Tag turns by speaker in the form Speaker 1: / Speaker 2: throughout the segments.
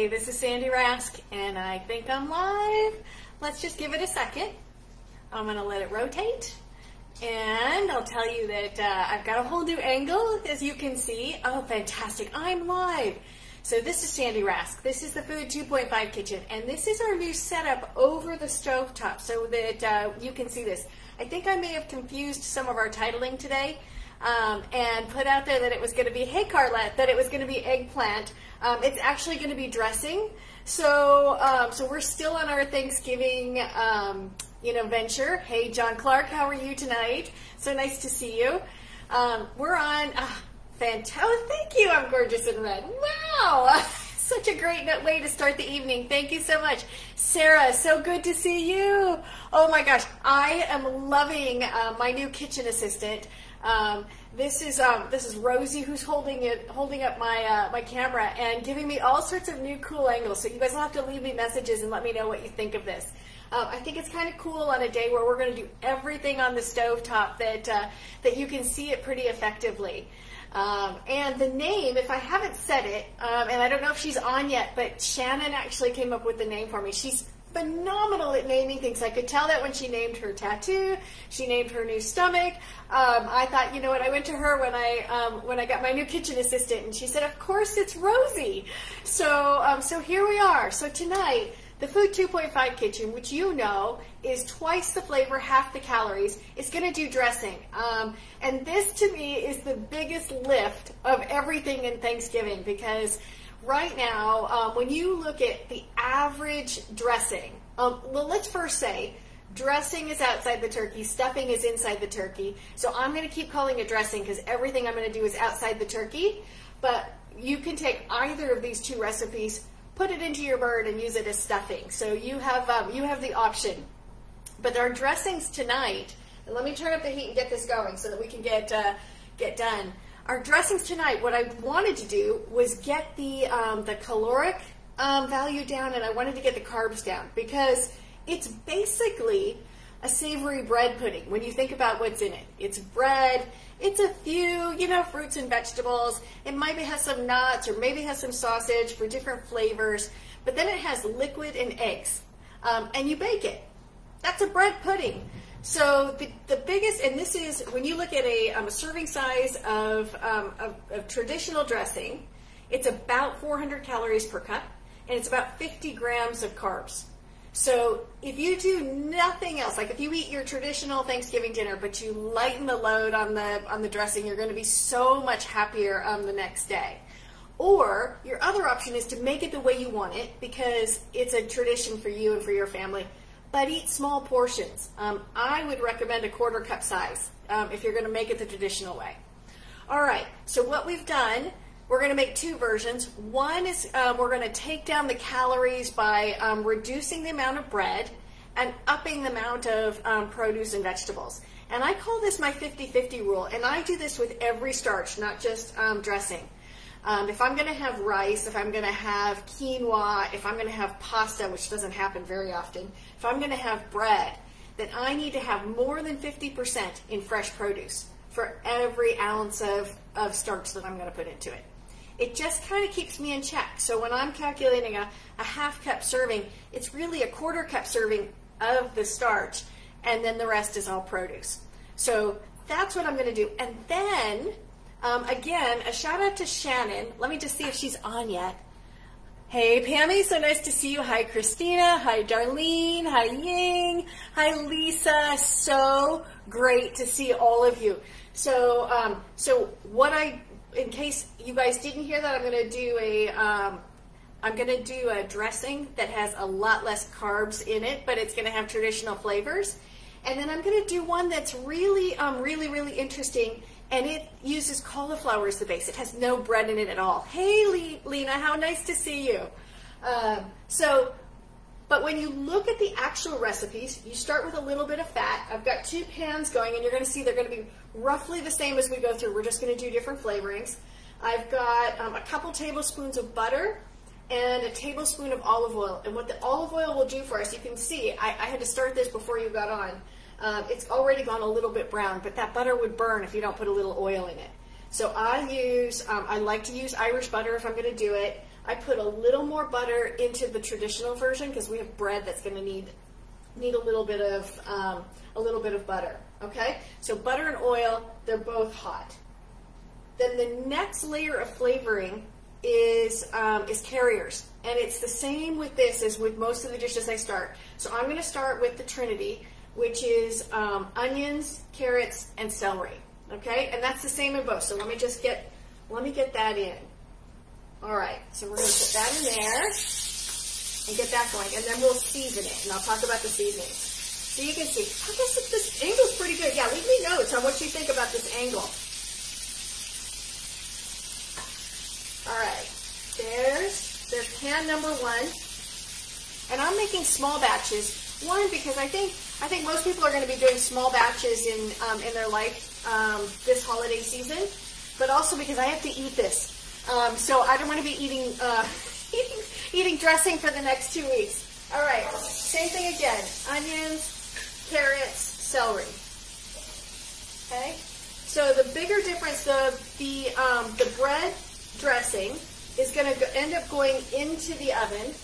Speaker 1: Hey, this is Sandy Rasque, and I think I'm live. Let's just give it a second. I'm going to let it rotate, and I'll tell you that uh, I've got a whole new angle, as you can see. Oh, fantastic. I'm live. So this is Sandy Rasque. This is the Food 2.5 kitchen, and this is our new setup over the stove top so that uh, you can see this. I think I may have confused some of our titling today um, and put out there that it was going to be, hey Carlette, that it was going to be eggplant. Um, it's actually going to be dressing. So, um, so we're still on our Thanksgiving, um, you know, venture. Hey, John Clark, how are you tonight? So nice to see you. Um, we're on. Uh. Oh, thank you. I'm gorgeous in red. Wow. Such a great way to start the evening. Thank you so much. Sarah, so good to see you. Oh my gosh, I am loving uh, my new kitchen assistant. Um, this is um, this is Rosie who's holding it, holding up my uh, my camera and giving me all sorts of new cool angles. So you guys will have to leave me messages and let me know what you think of this. Um, I think it's kind of cool on a day where we're going to do everything on the stove top that uh, that you can see it pretty effectively. Um, and the name, if I haven't said it, um, and I don't know if she's on yet, but Shannon actually came up with the name for me. She's phenomenal at naming things. I could tell that when she named her tattoo, she named her new stomach. Um, I thought, you know what? I went to her when I um, when I got my new kitchen assistant, and she said, "Of course, it's Rosie." So um, so here we are. So tonight. The Food 2.5 kitchen, which you know is twice the flavor, half the calories, is going to do dressing. Um, and this to me is the biggest lift of everything in Thanksgiving because right now, um, when you look at the average dressing, um, well, let's first say dressing is outside the turkey, stuffing is inside the turkey. So I'm going to keep calling it dressing because everything I'm going to do is outside the turkey. But you can take either of these two recipes, put it into your bird, and use it as stuffing. So you have um, you have the option. But our dressings tonight, let me turn up the heat and get this going so that we can get uh, get done our dressings tonight, what I wanted to do was get the, um, the caloric um, value down and I wanted to get the carbs down because it's basically a savory bread pudding when you think about what's in it. It's bread, it's a few, you know, fruits and vegetables. It maybe has some nuts or maybe has some sausage for different flavors, but then it has liquid and eggs. Um, and you bake it. That's a bread pudding. So the, the biggest, and this is when you look at a, um, a serving size of, um, of, of, traditional dressing, it's about 400 calories per cup, and it's about 50 grams of carbs. So if you do nothing else, like if you eat your traditional Thanksgiving dinner, but you lighten the load on the on the dressing, you're going to be so much happier um, the next day. Or your other option is to make it the way you want it because it's a tradition for you and for your family but eat small portions. Um, I would recommend a quarter cup size um, if you're going to make it the traditional way. All right, so what we've done, we're going to make two versions. One is um, we're going to take down the calories by um, reducing the amount of bread and upping the amount of um, produce and vegetables. And I call this my 50-50 rule, and I do this with every starch, not just um, dressing. Um, if I'm going to have rice, if I'm going to have quinoa, if I'm going to have pasta, which doesn't happen very often, if I'm going to have bread, then I need to have more than 50% in fresh produce for every ounce of, of starch that I'm going to put into it. It just kind of keeps me in check. So when I'm calculating a, a half cup serving, it's really a quarter cup serving of the starch, and then the rest is all produce. So that's what I'm going to do. And then um, again, a shout out to Shannon. Let me just see if she's on yet. Hey, Pammy, so nice to see you. Hi, Christina. Hi, Darlene. Hi, Ying. Hi, Lisa. So great to see all of you. So, um, so what I, in case you guys didn't hear that, I'm going to do a, um, I'm going to do a dressing that has a lot less carbs in it, but it's going to have traditional flavors. And then I'm going to do one that's really, um, really, really interesting and it uses cauliflower as the base. It has no bread in it at all. Hey, Lena, how nice to see you. Um, so, but when you look at the actual recipes, you start with a little bit of fat. I've got two pans going, and you're going to see they're going to be roughly the same as we go through. We're just going to do different flavorings. I've got um, a couple tablespoons of butter and a tablespoon of olive oil. And what the olive oil will do for us, you can see, I, I had to start this before you got on. Um, it's already gone a little bit brown, but that butter would burn if you don't put a little oil in it. So I use, um, I like to use Irish butter if I'm going to do it. I put a little more butter into the traditional version because we have bread that's going to need need a little bit of um, a little bit of butter. Okay, so butter and oil, they're both hot. Then the next layer of flavoring is um, is carriers, and it's the same with this as with most of the dishes I start. So I'm going to start with the Trinity, which is um, onions, carrots, and celery. Okay, and that's the same in both. So let me just get let me get that in. All right, so we're to put that in there and get that going, and then we'll season it, and I'll talk about the seasoning. So you can see, I guess this angle's pretty good. Yeah, leave me notes on what you think about this angle. All right, there's, there's pan number one, and I'm making small batches. One, because I think I think most people are going to be doing small batches in um, in their life um, this holiday season, but also because I have to eat this. Um, so I don't want to be eating, uh, eating, eating dressing for the next two weeks. All right, same thing again. Onions, carrots, celery. Okay. So the bigger difference, the the um, the bread dressing is going to end up going into the oven.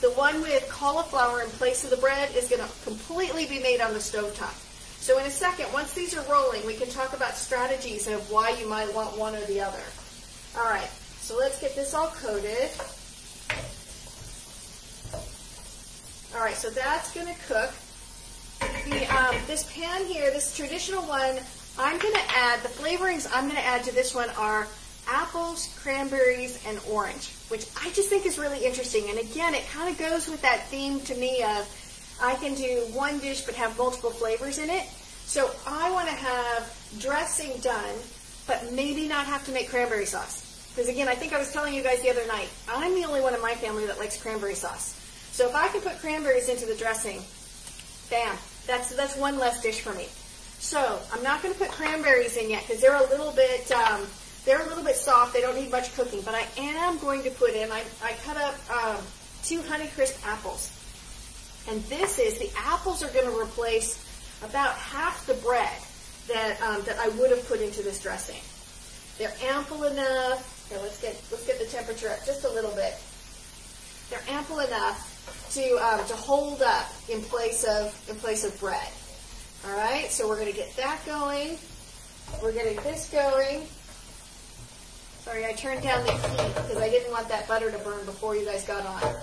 Speaker 1: The one with cauliflower in place of the bread is going to completely be made on the stove top. So in a second, once these are rolling, we can talk about strategies of why you might want one or the other. All right, so let's get this all coated. All right, so that's going to cook. The, um, this pan here, this traditional one, I'm going to add, the flavorings I'm going to add to this one are apples, cranberries, and orange, which I just think is really interesting. And again, it kind of goes with that theme to me of I can do one dish but have multiple flavors in it. So I want to have dressing done, but maybe not have to make cranberry sauce. Because again, I think I was telling you guys the other night, I'm the only one in my family that likes cranberry sauce. So if I can put cranberries into the dressing, bam, that's that's one less dish for me. So I'm not going to put cranberries in yet because they're a little bit um, they're a little bit soft. They don't need much cooking. But I am going to put in. I, I cut up um, two Honeycrisp apples, and this is the apples are going to replace about half the bread that um, that I would have put into this dressing. They're ample enough. Here, let's get let's get the temperature up just a little bit. They're ample enough to um, to hold up in place of in place of bread. All right, so we're going to get that going. We're getting this going. Sorry, I turned down the heat because I didn't want that butter to burn before you guys got on.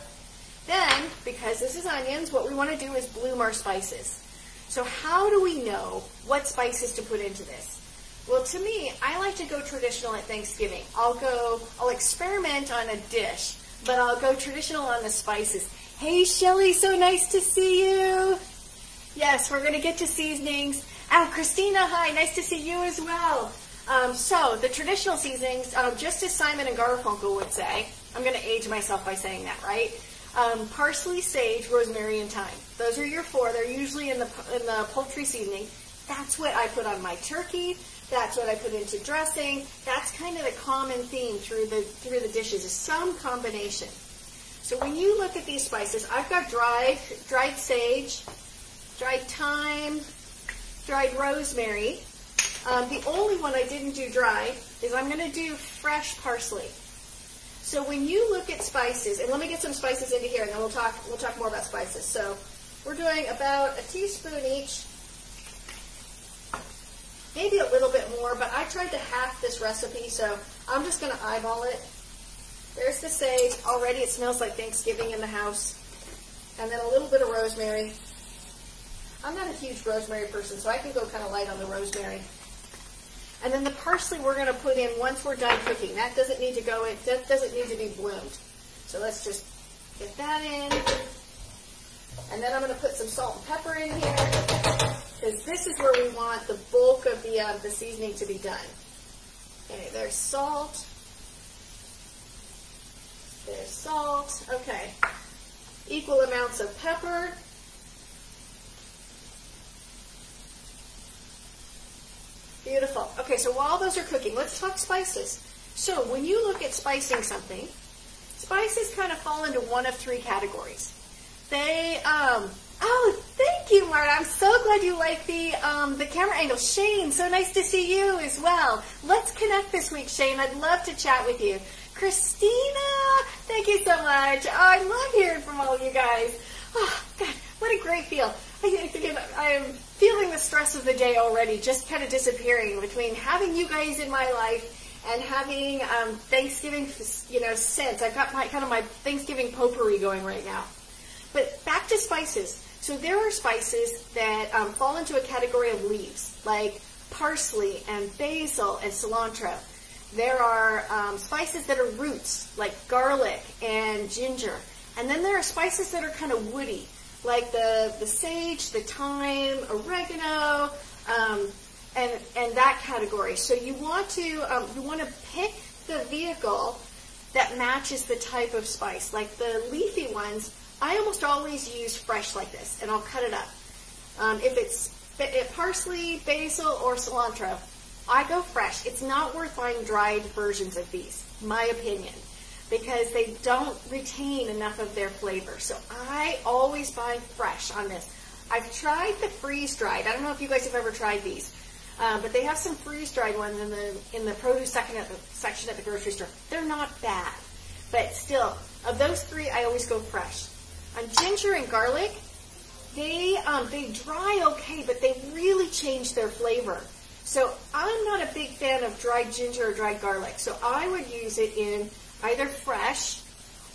Speaker 1: Then, because this is onions, what we want to do is bloom our spices. So how do we know what spices to put into this? Well, to me, I like to go traditional at Thanksgiving. I'll go, I'll experiment on a dish, but I'll go traditional on the spices. Hey, Shelly, so nice to see you. Yes, we're going to get to seasonings. Oh, Christina, hi, nice to see you as well. Um, so, the traditional seasonings, um, just as Simon and Garfunkel would say, I'm going to age myself by saying that, right? Um, parsley, sage, rosemary, and thyme. Those are your four. They're usually in the in the poultry seasoning. That's what I put on my turkey. That's what I put into dressing. That's kind of the common theme through the through the dishes is some combination. So when you look at these spices, I've got dried dried sage, dried thyme, dried rosemary. Um, the only one I didn't do dry is I'm going to do fresh parsley. So when you look at spices, and let me get some spices into here, and then we'll talk we'll talk more about spices. So we're doing about a teaspoon each maybe a little bit more, but I tried to half this recipe, so I'm just going to eyeball it. There's the sage. Already it smells like Thanksgiving in the house. And then a little bit of rosemary. I'm not a huge rosemary person, so I can go kind of light on the rosemary. And then the parsley we're going to put in once we're done cooking. That doesn't need to go in, that doesn't need to be bloomed. So let's just get that in. And then I'm going to put some salt and pepper in here because this is where we want the bulk of the, uh, the seasoning to be done. Okay, there's salt. There's salt. Okay. Equal amounts of pepper. Beautiful. Okay, so while those are cooking, let's talk spices. So when you look at spicing something, spices kind of fall into one of three categories. They um, Oh, thank you, Marta. I'm so glad you like the um, the camera angle. Shane, so nice to see you as well. Let's connect this week, Shane. I'd love to chat with you. Christina, thank you so much. I love hearing from all of you guys. Oh, God, what a great feel. I am feeling the stress of the day already, just kind of disappearing between having you guys in my life and having um, Thanksgiving, you know, sense. I've got my kind of my Thanksgiving potpourri going right now. But back to spices. So there are spices that um, fall into a category of leaves, like parsley and basil and cilantro. There are um, spices that are roots, like garlic and ginger. And then there are spices that are kind of woody, like the, the sage, the thyme, oregano, um, and, and that category. So you want to um, you want to pick the vehicle that matches the type of spice. Like the leafy ones, I almost always use fresh like this, and I'll cut it up. Um, if it's parsley, basil, or cilantro, I go fresh. It's not worth buying dried versions of these, my opinion, because they don't retain enough of their flavor. So I always buy fresh on this. I've tried the freeze dried. I don't know if you guys have ever tried these. Um, but they have some freeze dried ones in the in the produce section at the section at the grocery store. They're not bad, but still, of those three, I always go fresh. On ginger and garlic, they um, they dry okay, but they really change their flavor. So I'm not a big fan of dried ginger or dried garlic. So I would use it in either fresh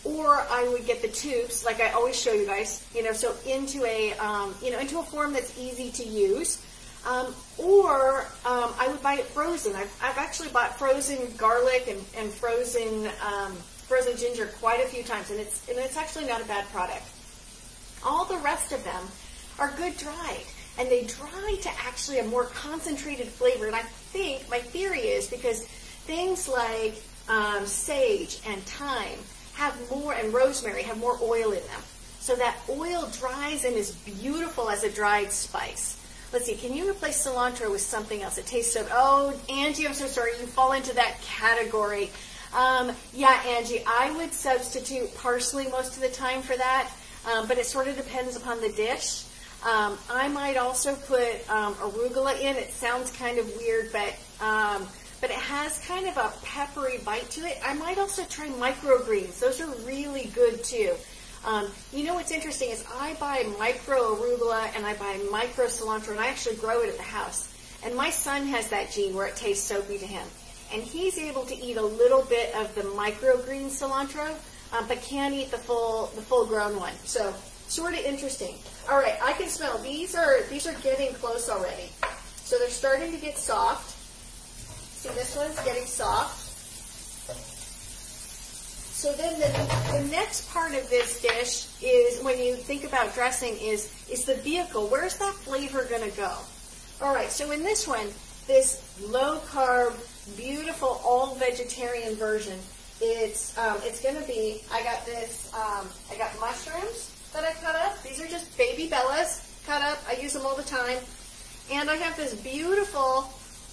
Speaker 1: or I would get the tubes, like I always show you guys, you know, so into a, um, you know, into a form that's easy to use. Um, or um, I would buy it frozen. I've, I've actually bought frozen garlic and, and frozen um, frozen ginger quite a few times, and it's and it's actually not a bad product. All the rest of them are good dried, and they dry to actually a more concentrated flavor. And I think my theory is because things like um, sage and thyme have more, and rosemary have more oil in them, so that oil dries and is beautiful as a dried spice. Let's see, can you replace cilantro with something else? It tastes so, oh, Angie, I'm so sorry, you fall into that category. Um, yeah, Angie, I would substitute parsley most of the time for that, um, but it sort of depends upon the dish. Um, I might also put um, arugula in. It sounds kind of weird, but um, but it has kind of a peppery bite to it. I might also try microgreens. Those are really good too. Um, you know what's interesting is I buy micro arugula and I buy micro cilantro, and I actually grow it at the house. And my son has that gene where it tastes soapy to him, and he's able to eat a little bit of the microgreen cilantro, um, but can't eat the full the full grown one. So sort of interesting. All right, I can smell these are these are getting close already. So they're starting to get soft. See, this one's getting soft. So then the, the next part of this dish is, when you think about dressing, is, is the vehicle. Where's that flavor going to go? All right, so in this one, this low-carb, beautiful, all-vegetarian version, it's, um, it's going to be, I got this, um, I got mushrooms that I cut up. These are just baby bellas cut up. I use them all the time. And I have this beautiful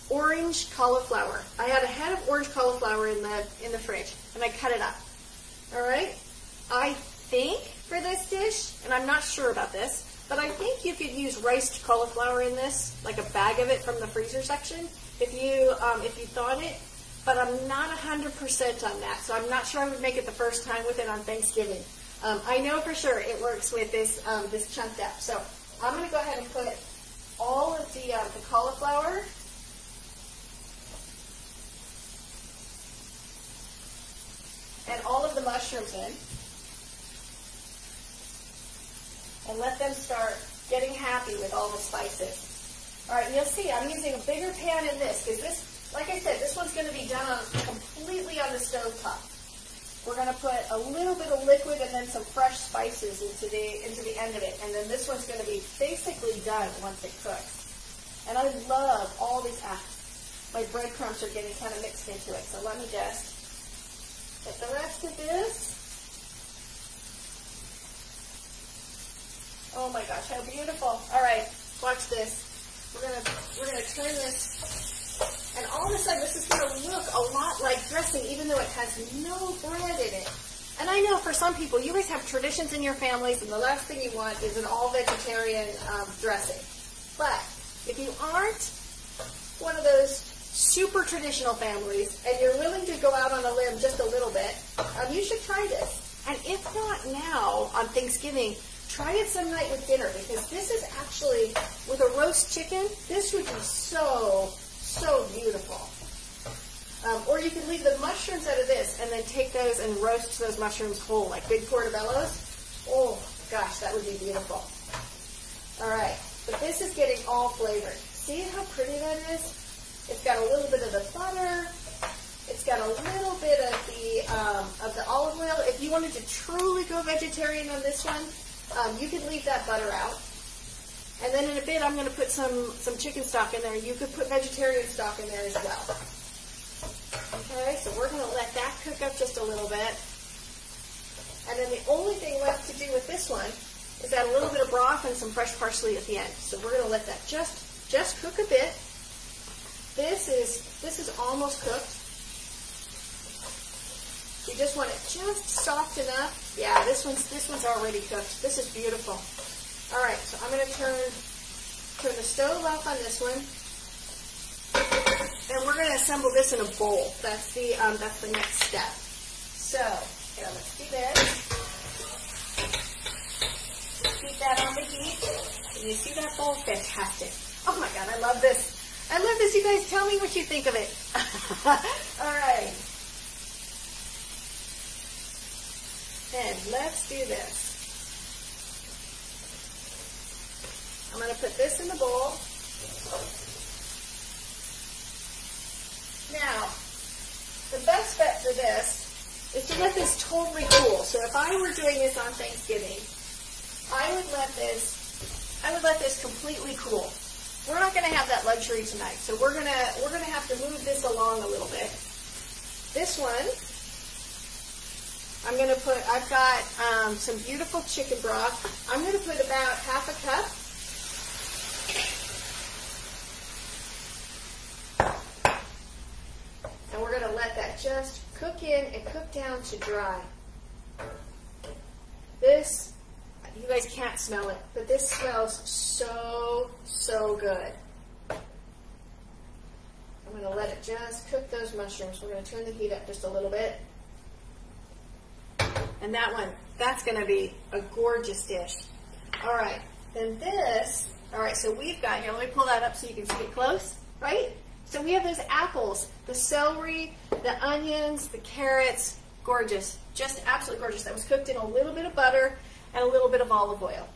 Speaker 1: orange cauliflower. I had a head of orange cauliflower in the in the fridge, and I cut it up. All right. I think for this dish, and I'm not sure about this, but I think you could use riced cauliflower in this, like a bag of it from the freezer section, if you um, if you thawed it. But I'm not 100% on that, so I'm not sure I would make it the first time with it on Thanksgiving. Um, I know for sure it works with this um, this chunked up. So I'm going to go ahead and put all of the uh, the cauliflower and all of the mushrooms in. And let them start getting happy with all the spices. All right, you'll see I'm using a bigger pan in this because this, like I said, this one's going to be done on, completely on the stove top. We're going to put a little bit of liquid and then some fresh spices into the into the end of it, and then this one's going to be basically done once it cooks. And I love all these. Ah, my breadcrumbs are getting kind of mixed into it, so let me just Get the rest of this. Oh my gosh, how beautiful. All right, watch this. We're gonna we're gonna turn this and all of a sudden this is gonna look a lot like dressing even though it has no bread in it. And I know for some people, you guys have traditions in your families, and the last thing you want is an all-vegetarian um, dressing. But if you aren't one of those super traditional families and you're willing to go out on a limb just a little bit, um, you should try this. And if not now on Thanksgiving, try it some night with dinner because this is actually, with a roast chicken, this would be so, so beautiful. Um, or you can leave the mushrooms out of this and then take those and roast those mushrooms whole, like big portobellos. Oh, gosh, that would be beautiful. All right, but this is getting all flavored. See how pretty that is? It's got a little bit of the butter. It's got a little bit of the um, of the olive oil. If you wanted to truly go vegetarian on this one, um, you could leave that butter out. And then in a bit, I'm going to put some, some chicken stock in there. You could put vegetarian stock in there as well. Okay, so we're going to let that cook up just a little bit. And then the only thing left to do with this one is add a little bit of broth and some fresh parsley at the end. So we're going to let that just just cook a bit. This is this is almost cooked. You just want it just soft enough. Yeah, this one's this one's already cooked. This is beautiful. All right, so I'm going to turn turn the stove off on this one, and we're going to assemble this in a bowl. That's the um, that's the next step. So here, let's do this. Keep that on the heat. You see that bowl? Fantastic. Oh my God, I love this. I love this. You guys tell me what you think of it. All right. And let's do this. I'm going to put this in the bowl. Now, the best bet for this is to let this totally cool. So if I were doing this on Thanksgiving, I would let this, I would let this completely cool. We're not going to have that luxury tonight, so we're gonna we're gonna have to move this along a little bit. This one, I'm going to put. I've got um, some beautiful chicken broth. I'm going to put about half a cup. And we're going to let that just cook in and cook down to dry. This you guys can't smell it, but this smells so, so good. I'm going to let it just cook those mushrooms. We're going to turn the heat up just a little bit. And that one, that's going to be a gorgeous dish. All right, then this, all right, so we've got here, let me pull that up so you can see it close, right? So we have those apples, the celery, the onions, the carrots, gorgeous, just absolutely gorgeous. That was cooked in a little bit of butter and a little bit of olive oil.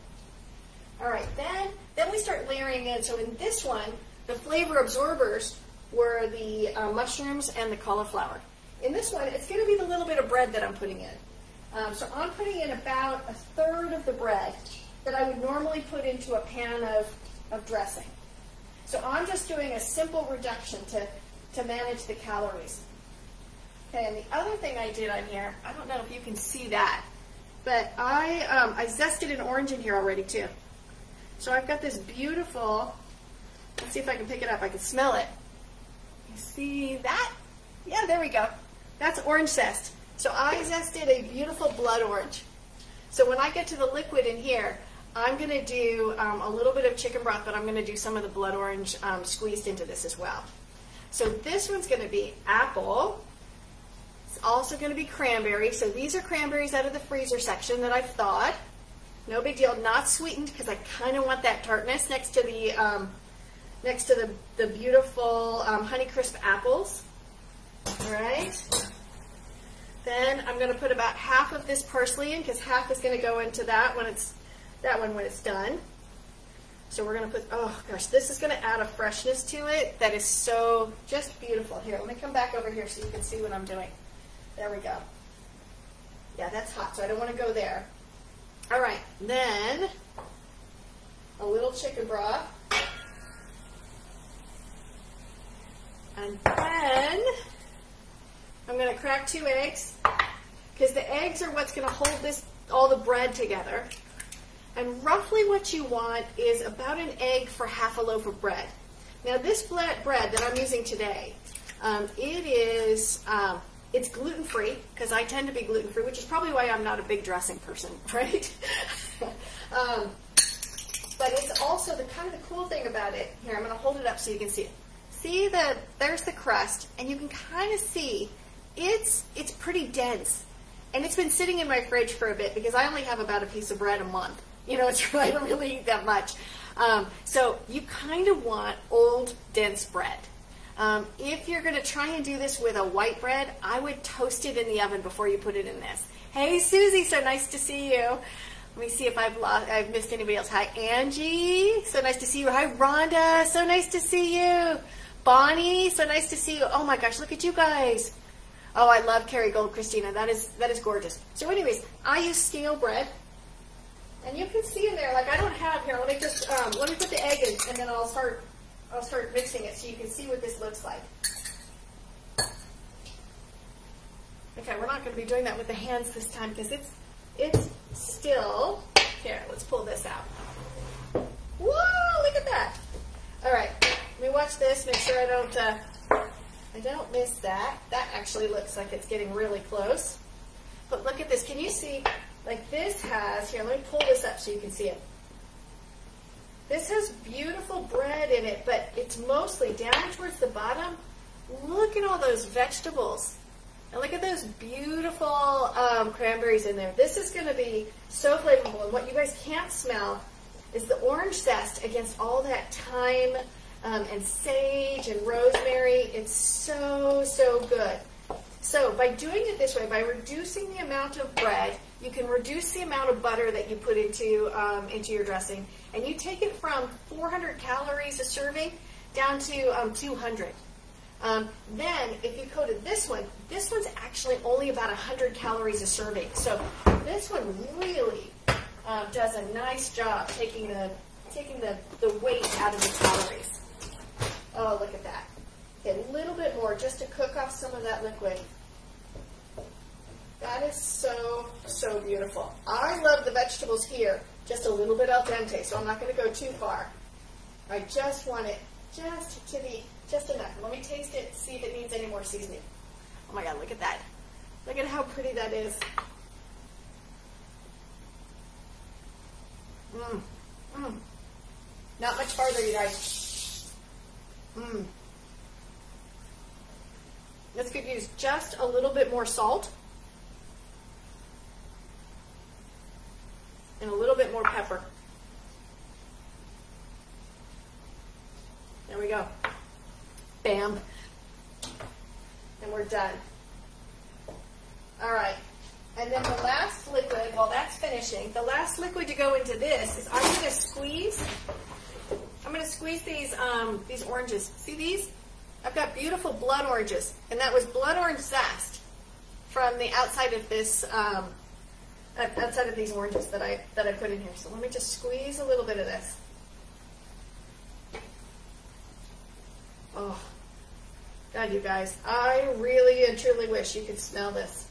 Speaker 1: All right, then, then we start layering in. So in this one, the flavor absorbers were the uh, mushrooms and the cauliflower. In this one, it's going to be the little bit of bread that I'm putting in. Um, so I'm putting in about a third of the bread that I would normally put into a pan of, of dressing. So I'm just doing a simple reduction to, to manage the calories. Okay, and the other thing I did on here, I don't know if you can see that, but I, um, I zested an orange in here already too. So I've got this beautiful, let's see if I can pick it up. I can smell it. You see that? Yeah, there we go. That's orange zest. So I zested a beautiful blood orange. So when I get to the liquid in here, I'm going to do um, a little bit of chicken broth, but I'm going to do some of the blood orange um, squeezed into this as well. So this one's going to be apple, also going to be cranberry. So these are cranberries out of the freezer section that I've thawed. No big deal. Not sweetened because I kind of want that tartness next to the um, next to the, the beautiful um, Honeycrisp apples. All right. Then I'm going to put about half of this parsley in because half is going to go into that when it's that one when it's done. So we're going to put, oh gosh, this is going to add a freshness to it that is so just beautiful. Here, let me come back over here so you can see what I'm doing. There we go. Yeah, that's hot, so I don't want to go there. All right, then a little chicken broth. And then I'm going to crack two eggs because the eggs are what's going to hold this all the bread together. And roughly what you want is about an egg for half a loaf of bread. Now this bread that I'm using today, um, it is um, it's gluten free because I tend to be gluten free, which is probably why I'm not a big dressing person, right? um, but it's also the kind of the cool thing about it. Here, I'm going to hold it up so you can see it. see the there's the crust, and you can kind of see it's it's pretty dense, and it's been sitting in my fridge for a bit because I only have about a piece of bread a month. You know, it's I don't really eat that much. Um, so you kind of want old dense bread. Um, if you're going to try and do this with a white bread, I would toast it in the oven before you put it in this. Hey, Susie, so nice to see you. Let me see if I've lost, I've missed anybody else. Hi, Angie. So nice to see you. Hi, Rhonda. So nice to see you. Bonnie. So nice to see you. Oh my gosh, look at you guys. Oh, I love Kerrygold, Christina. That is that is gorgeous. So, anyways, I use stale bread, and you can see in there. Like I don't have here. Let me just um, let me put the egg in, and then I'll start I'll start mixing it so you can see what this looks like. Okay, we're not going to be doing that with the hands this time because it's it's still here. Let's pull this out. Whoa! Look at that. All right, let me watch this. Make sure I don't uh, I don't miss that. That actually looks like it's getting really close. But look at this. Can you see? Like this has here. Let me pull this up so you can see it. This has beautiful bread in it, but it's mostly down towards the bottom. Look at all those vegetables. And look at those beautiful um, cranberries in there. This is going to be so flavorful. And what you guys can't smell is the orange zest against all that thyme um, and sage and rosemary. It's so, so good. So by doing it this way, by reducing the amount of bread, you can reduce the amount of butter that you put into, um, into your dressing. And you take it from 400 calories a serving down to um, 200. Um, then, if you coated this one, this one's actually only about 100 calories a serving. So this one really uh, does a nice job taking the taking the, the weight out of the calories. Oh, look at that. Okay, a little bit more just to cook off some of that liquid. That is so, so beautiful. I love the vegetables here just a little bit al dente, so I'm not going to go too far. I just want it just to be just enough. Let me taste it, see if it needs any more seasoning. Oh my god, look at that. Look at how pretty that is. Mmm. Mmm. Not much farther, you guys. Mmm. This could use just a little bit more salt. And a little bit more pepper. There we go. Bam. And we're done. All right. And then the last liquid, while that's finishing, the last liquid to go into this is I'm going to squeeze, I'm going to squeeze these, um, these oranges. See these? I've got beautiful blood oranges, and that was blood orange zest from the outside of this, um, outside of these oranges that I, that I put in here. So let me just squeeze a little bit of this. Oh, God, you guys, I really and truly wish you could smell this.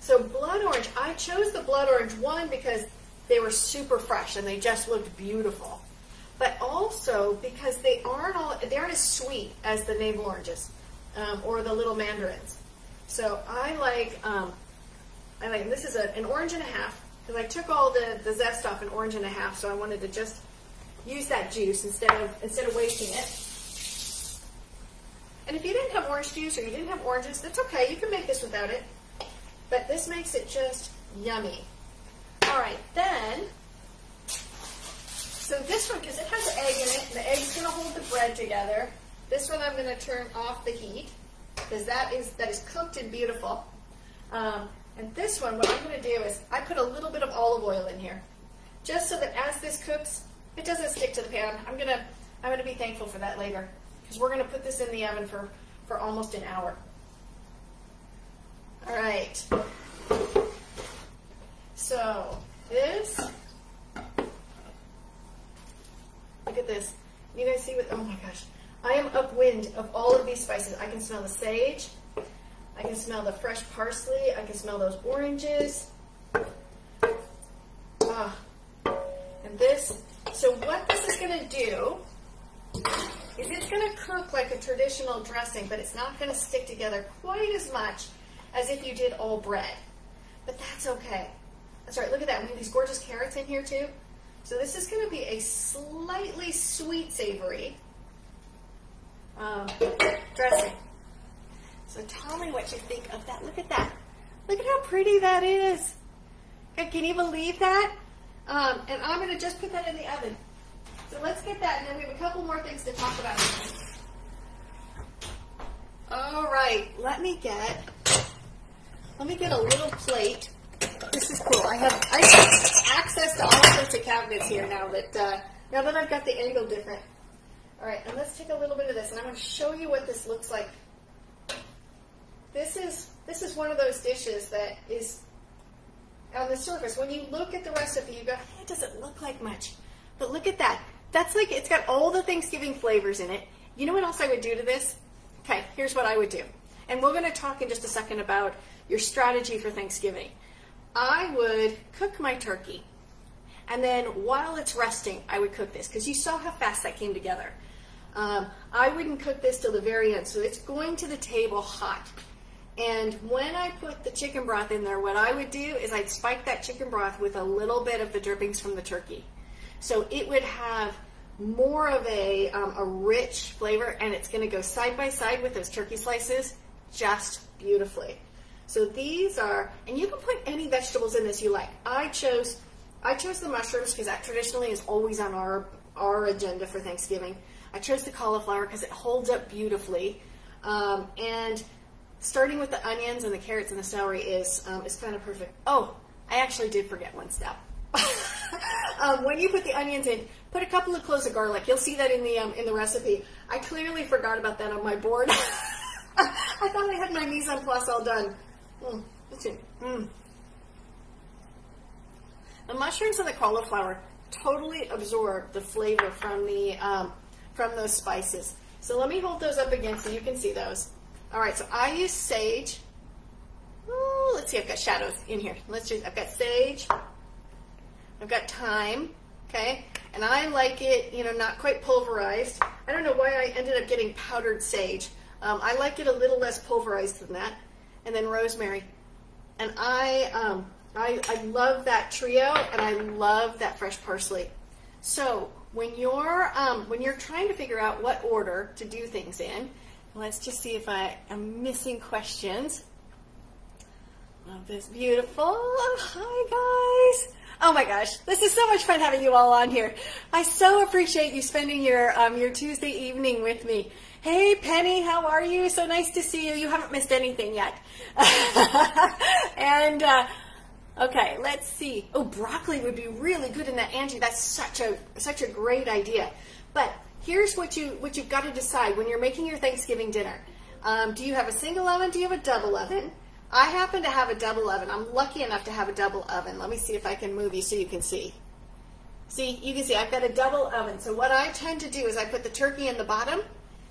Speaker 1: So blood orange, I chose the blood orange one because they were super fresh and they just looked beautiful. But also because they aren't all, they aren't as sweet as the navel oranges um, or the little mandarins. So I like, um, I like, this is a, an orange and a half because I took all the, the zest off an orange and a half, so I wanted to just use that juice instead of instead of wasting it. And if you didn't have orange juice or you didn't have oranges, that's okay. You can make this without it. But this makes it just yummy. All right, then, so this one, because it has an egg in it, and the egg's going to hold the bread together. This one I'm going to turn off the heat because that is that is cooked and beautiful. Um, and this one, what I'm going to do is I put a little bit of olive oil in here, just so that as this cooks, it doesn't stick to the pan. I'm gonna I'm gonna be thankful for that later because we're gonna put this in the oven for for almost an hour. All right. So this. Look at this. You guys see what? Oh my gosh. I am upwind of all of these spices. I can smell the sage. I can smell the fresh parsley. I can smell those oranges. Ah. And this so what this is going to do is it's going to cook like a traditional dressing, but it's not going to stick together quite as much as if you did all bread. But that's okay. That's right. Look at that. We have these gorgeous carrots in here too. So this is going to be a slightly sweet savory, um, dressing. So tell me what you think of that. Look at that. Look at how pretty that is. Can you believe that? Um, and I'm going to just put that in the oven. So let's get that, and then we have a couple more things to talk about. All right, let me get let me get a little plate. This is cool. I have I have access to all sorts of cabinets here now that uh, now that I've got the angle different. All right, and let's take a little bit of this, and I'm going to show you what this looks like. This is this is one of those dishes that is on the surface. When you look at the recipe, you go, hey, it doesn't look like much. But look at that. That's like, it's got all the Thanksgiving flavors in it. You know what else I would do to this? Okay, here's what I would do. And we're going to talk in just a second about your strategy for Thanksgiving. I would cook my turkey. And then while it's resting, I would cook this because you saw how fast that came together. Um, I wouldn't cook this till the very end, so it's going to the table hot. And when I put the chicken broth in there, what I would do is I'd spike that chicken broth with a little bit of the drippings from the turkey. So it would have more of a, um, a rich flavor and it's going to go side by side with those turkey slices just beautifully. So these are, and you can put any vegetables in this you like. I chose, I chose the mushrooms because that traditionally is always on our, our agenda for Thanksgiving. I chose the cauliflower because it holds up beautifully. Um, and starting with the onions and the carrots and the celery is um, is kind of perfect. Oh, I actually did forget one step. um, when you put the onions in, put a couple of cloves of garlic. You'll see that in the um, in the recipe. I clearly forgot about that on my board. I thought I had my mise en place all done. Mm, mm. The mushrooms and the cauliflower totally absorb the flavor from the um, from those spices. So let me hold those up again so you can see those. All right, so I use sage. Ooh, let's see, I've got shadows in here. Let's just, I've got sage. I've got thyme, okay? And I like it, you know, not quite pulverized. I don't know why I ended up getting powdered sage. Um, I like it a little less pulverized than that. And then rosemary. And I, um, I, I love that trio, and I love that fresh parsley. So when you're um, when you're trying to figure out what order to do things in, Let's just see if I am missing questions. Love this beautiful. Oh, hi, guys. Oh my gosh, this is so much fun having you all on here. I so appreciate you spending your um, your Tuesday evening with me. Hey, Penny, how are you? So nice to see you. You haven't missed anything yet. and uh, okay, let's see. Oh, broccoli would be really good in that, Angie. That's such a such a great idea. But here's what you what you've got to decide when you're making your Thanksgiving dinner. Um, do you have a single oven? Do you have a double oven? I happen to have a double oven. I'm lucky enough to have a double oven. Let me see if I can move you so you can see. See, you can see I've got a double oven. So what I tend to do is I put the turkey in the bottom,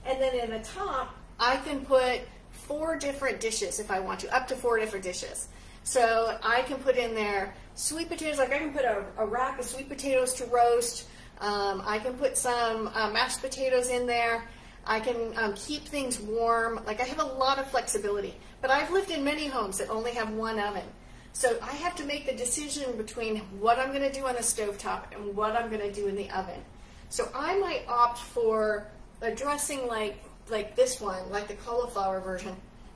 Speaker 1: and then in the top, I can put four different dishes if I want to, up to four different dishes. So I can put in there sweet potatoes, like I can put a, a rack of sweet potatoes to roast, um, I can put some uh, mashed potatoes in there. I can um, keep things warm. Like I have a lot of flexibility. But I've lived in many homes that only have one oven. So I have to make the decision between what I'm going to do on the stove top and what I'm going to do in the oven. So I might opt for a dressing like like this one, like the cauliflower version,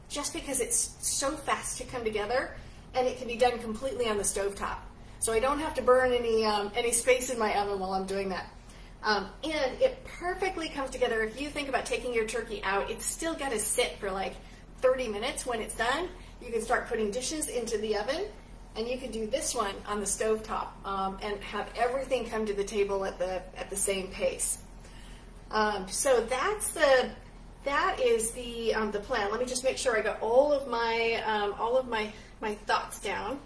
Speaker 1: just because it's so fast to come together and it can be done completely on the stove top so I don't have to burn any um, any space in my oven while I'm doing that. Um, and it perfectly comes together. If you think about taking your turkey out, it's still got to sit for like 30 minutes. When it's done, you can start putting dishes into the oven, and you can do this one on the stove top um, and have everything come to the table at the at the same pace. Um, so that's the that is the um, the plan. Let me just make sure I got all of my um, all of my my thoughts down.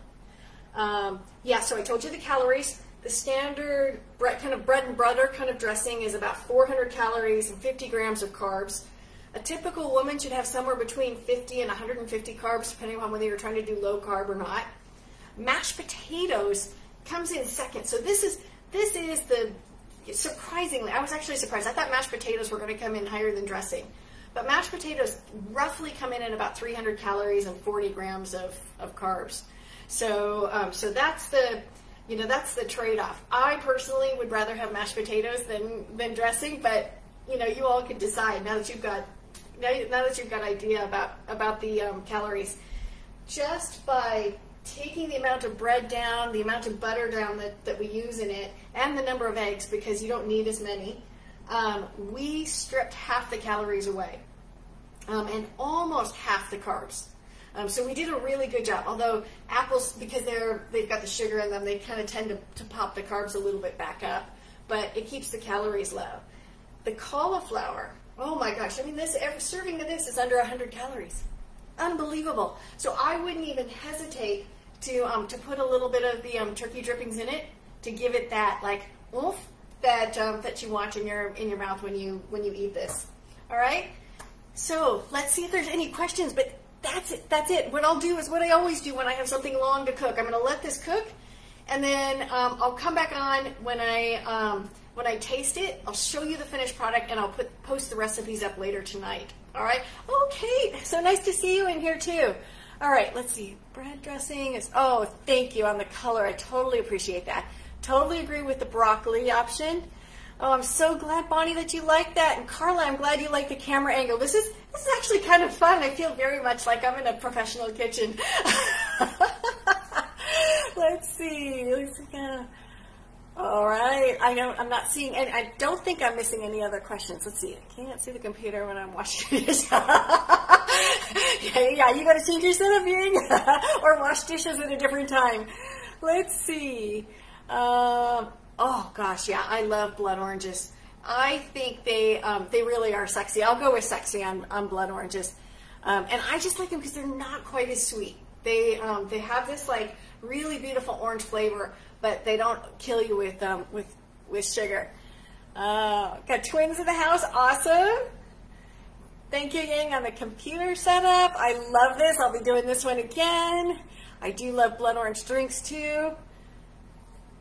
Speaker 1: Um, yeah, so I told you the calories. The standard bread, kind of bread and butter kind of dressing is about 400 calories and 50 grams of carbs. A typical woman should have somewhere between 50 and 150 carbs, depending on whether you're trying to do low carb or not. Mashed potatoes comes in second. So this is this is the surprisingly, I was actually surprised. I thought mashed potatoes were going to come in higher than dressing. But mashed potatoes roughly come in at about 300 calories and 40 grams of, of carbs. So, um, so that's the, you know, that's the trade-off. I personally would rather have mashed potatoes than than dressing, but you know, you all can decide now that you've got now, now that you've got idea about about the um, calories, just by taking the amount of bread down, the amount of butter down that, that we use in it, and the number of eggs because you don't need as many, um, we stripped half the calories away um, and almost half the carbs. Um, so we did a really good job. Although apples, because they're they've got the sugar in them, they kind of tend to, to pop the carbs a little bit back up, but it keeps the calories low. The cauliflower, oh my gosh! I mean, this every serving of this is under 100 calories. Unbelievable. So I wouldn't even hesitate to um, to put a little bit of the um, turkey drippings in it to give it that like oomph that um, that you want in your in your mouth when you when you eat this. All right. So let's see if there's any questions. But that's it. That's it. What I'll do is what I always do when I have something long to cook. I'm going to let this cook, and then um, I'll come back on when I um, when I taste it. I'll show you the finished product, and I'll put post the recipes up later tonight. All right. Okay. So nice to see you in here too. All right. Let's see. Bread dressing is. Oh, thank you on the color. I totally appreciate that. Totally agree with the broccoli option. Oh, I'm so glad, Bonnie, that you like that. And Carla, I'm glad you like the camera angle. This is this is actually kind of fun. I feel very much like I'm in a professional kitchen. Let's see. Let's see. All right. I know I'm not seeing, and I don't think I'm missing any other questions. Let's see. I can't see the computer when I'm washing dishes. yeah, yeah, you got to change your setup, or wash dishes at a different time. Let's see. Um, oh gosh, yeah, I love blood oranges. I think they um, they really are sexy. I'll go with sexy on, on blood oranges, um, and I just like them because they're not quite as sweet. They um, they have this like really beautiful orange flavor, but they don't kill you with um, with with sugar. Uh, got twins in the house, awesome. Thank you, Yang, on the computer setup. I love this. I'll be doing this one again. I do love blood orange drinks too.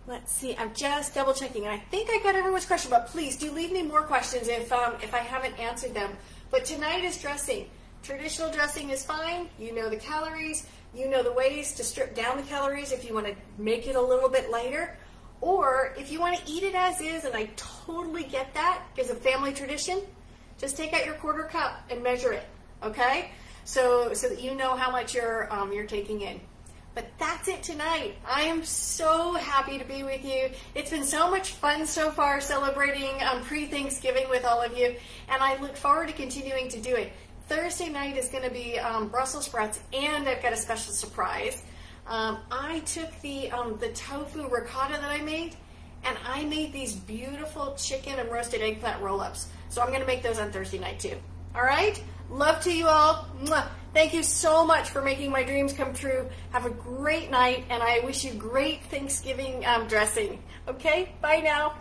Speaker 1: Let's see, I'm just double checking. and I think I got everyone's question, but please do leave me more questions if, um, if I haven't answered them. But tonight is dressing. Traditional dressing is fine. You know the calories. You know the ways to strip down the calories if you want to make it a little bit lighter. Or if you want to eat it as is, and I totally get that because a family tradition, just take out your quarter cup and measure it, okay? So, so that you know how much you're, um, you're taking in. But that's it tonight. I am so happy to be with you. It's been so much fun so far celebrating um, pre Thanksgiving with all of you, and I look forward to continuing to do it. Thursday night is going to be um, Brussels sprouts, and I've got a special surprise. Um, I took the um, the tofu ricotta that I made, and I made these beautiful chicken and roasted eggplant roll ups. So I'm going to make those on Thursday night too. All right? Love to you all. Thank you so much for making my dreams come true. Have a great night, and I wish you great Thanksgiving um, dressing. Okay? Bye now.